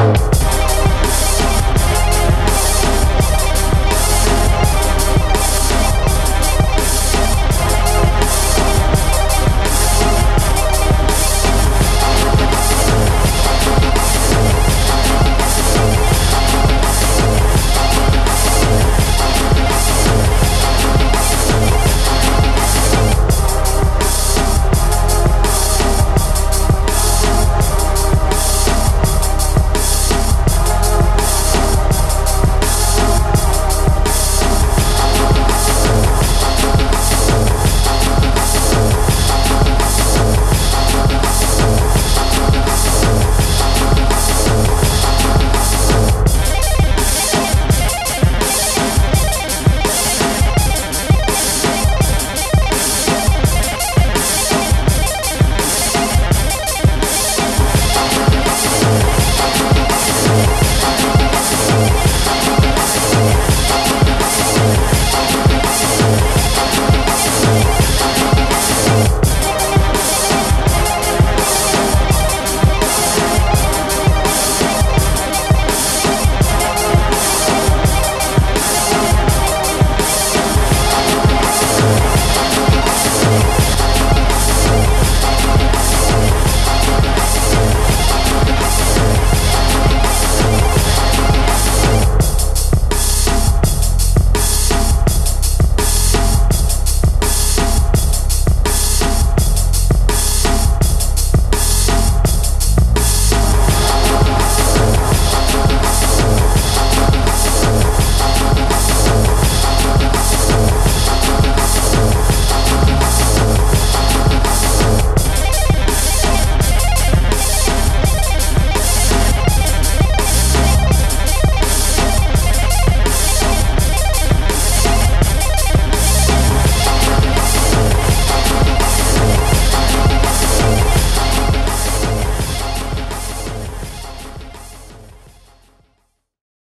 Bye.